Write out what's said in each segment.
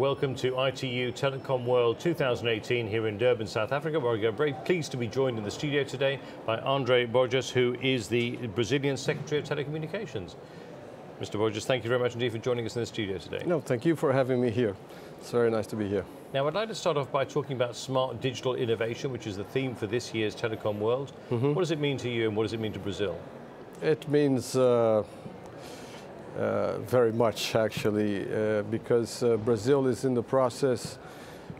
Welcome to ITU Telecom World 2018 here in Durban, South Africa, where we are very pleased to be joined in the studio today by Andre Borges, who is the Brazilian Secretary of Telecommunications. Mr. Borges, thank you very much indeed for joining us in the studio today. No, thank you for having me here. It's very nice to be here. Now, I'd like to start off by talking about smart digital innovation, which is the theme for this year's Telecom World. Mm -hmm. What does it mean to you and what does it mean to Brazil? It means uh, uh, very much actually uh, because uh, Brazil is in the process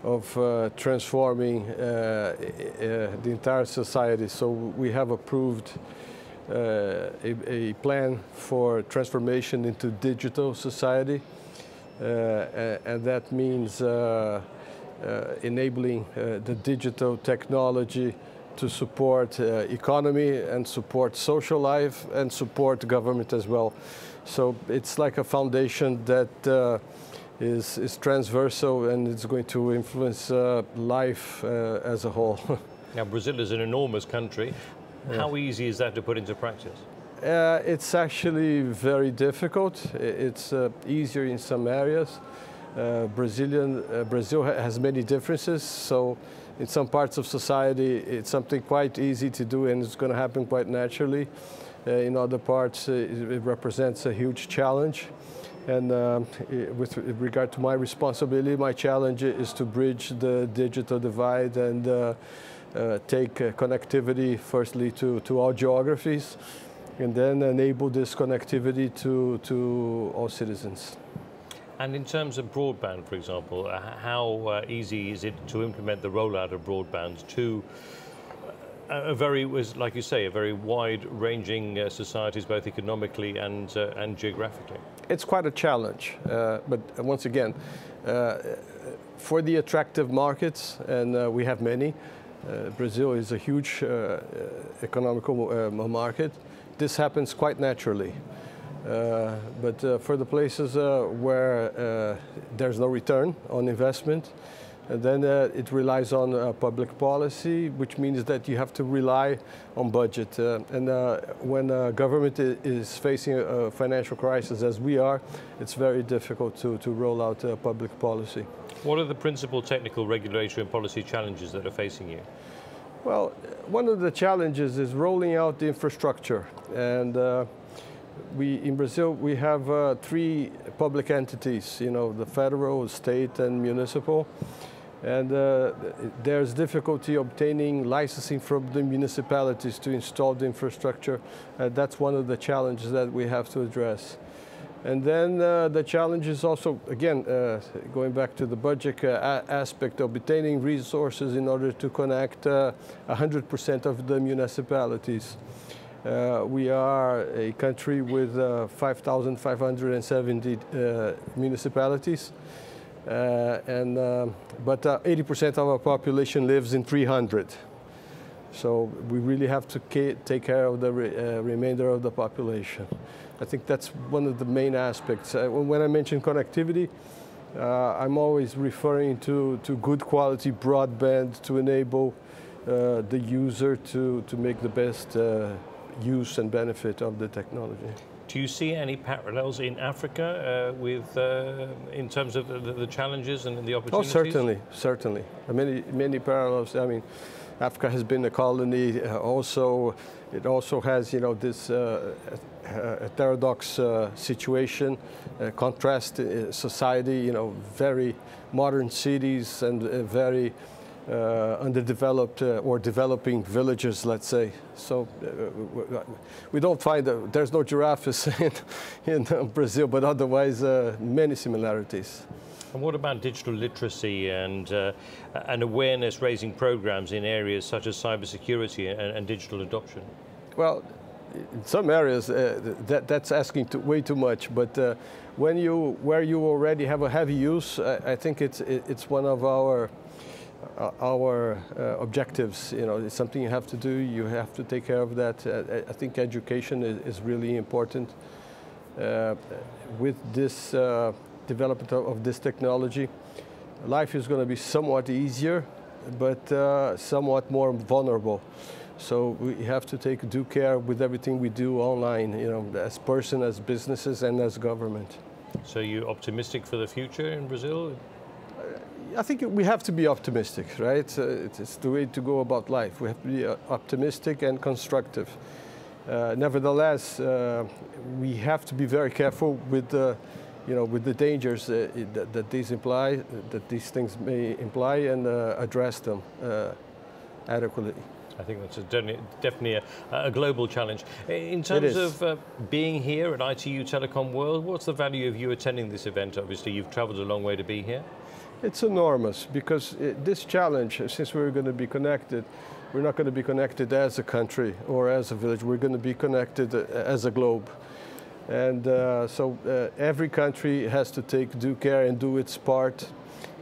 of uh, transforming uh, uh, the entire society. So we have approved a, a, plan for transformation into digital society and that means enabling the digital technology to support economy and support social life and support government as well. So it's like a foundation that uh, is is transversal and it's going to influence uh, life uh, as a whole. now, Brazil is an enormous country. How easy is that to put into practice? Uh, it's actually very difficult. It's uh, easier in some areas. Uh, Brazilian, Brazil has many differences, so in some parts of society it's something quite easy to do and it's going to happen quite naturally. Uh, in other parts, uh, it represents a huge challenge. And um, with regard to my responsibility, my challenge is to bridge the digital divide and uh, uh, take uh, connectivity firstly to, to all geographies and then enable this connectivity to, to all citizens. And in terms of broadband, for example, how easy is it to implement the rollout of broadband to a very, was like you say, a very wide-ranging uh, societies, both economically and uh, and geographically. It's quite a challenge, uh, but once again, uh, for the attractive markets, and uh, we have many. Uh, Brazil is a huge economical market. This happens quite naturally. but for the places where there's no return on investment, and then uh, it relies on uh, public policy, which means that you have to rely on budget. Uh, and uh, when a government is facing a financial crisis, as we are, it's very difficult to, to roll out uh, public policy. What are the principal technical, regulatory and policy challenges that are facing you? Well, one of the challenges is rolling out the infrastructure. And uh, we, in Brazil, we have uh, three public entities, you know, the federal, state, and municipal and uh, there's difficulty obtaining licensing from the municipalities to install the infrastructure. Uh, that's one of the challenges that we have to address. And then uh, the challenge is also, again, uh, going back to the budget uh, aspect of obtaining resources in order to connect 100% uh, of the municipalities. we are a country with 5,570 municipalities. Uh, and, uh, but 80% uh, of our population lives in 300. So we really have to take care of the re uh, remainder of the population. I think that's one of the main aspects. Uh, when I mention connectivity, uh, I'm always referring to, to good quality broadband to enable the user to, to make the best use and benefit of the technology. Do you see any parallels in Africa uh, with, uh, in terms of the, the, challenges and the oh, opportunities? Oh, certainly, certainly. Many, many parallels. I mean, Africa has been a colony. Uh, also, it also has, you know, this uh, heterodox uh, situation, uh, contrast society. You know, very modern cities and very uh, underdeveloped uh, or developing villages, let's say. So uh, we don't find that there's no giraffes in, in Brazil, but otherwise many similarities. And what about digital literacy and, uh, and awareness raising programs in areas such as cybersecurity and, and digital adoption? Well, in some areas uh, that, that's asking too, way too much, but uh, when you, where you already have a heavy use, I, I think it's, it's one of our uh, our uh, objectives. You know, it's something you have to do. You have to take care of that. Uh, I think education is, really important. Uh, with this uh, development of this technology, life is going to be somewhat easier, but uh, somewhat more vulnerable. So we have to take due care with everything we do online, you know, as person, as businesses, and as government. So you optimistic for the future in Brazil? I think we have to be optimistic, right? Uh, it's the way to go about life. We have to be uh, optimistic and constructive. Uh, nevertheless, uh, we have to be very careful with the, you know, with the dangers that, that, these imply, that these things may imply, and uh, address them adequately. I think that's a, definitely a, a, global challenge. In terms of uh, being here at ITU Telecom World, what's the value of you attending this event? Obviously, you've traveled a long way to be here. It's enormous because it, this challenge, since we're going to be connected, we're not going to be connected as a country or as a village, we're going to be connected uh, as a globe. And uh, so uh, every country has to take due care and do its part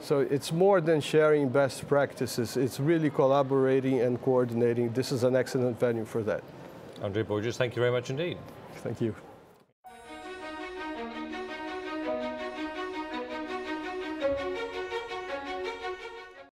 so it's more than sharing best practices, it's really collaborating and coordinating. This is an excellent venue for that. Andre Borges, thank you very much indeed. Thank you.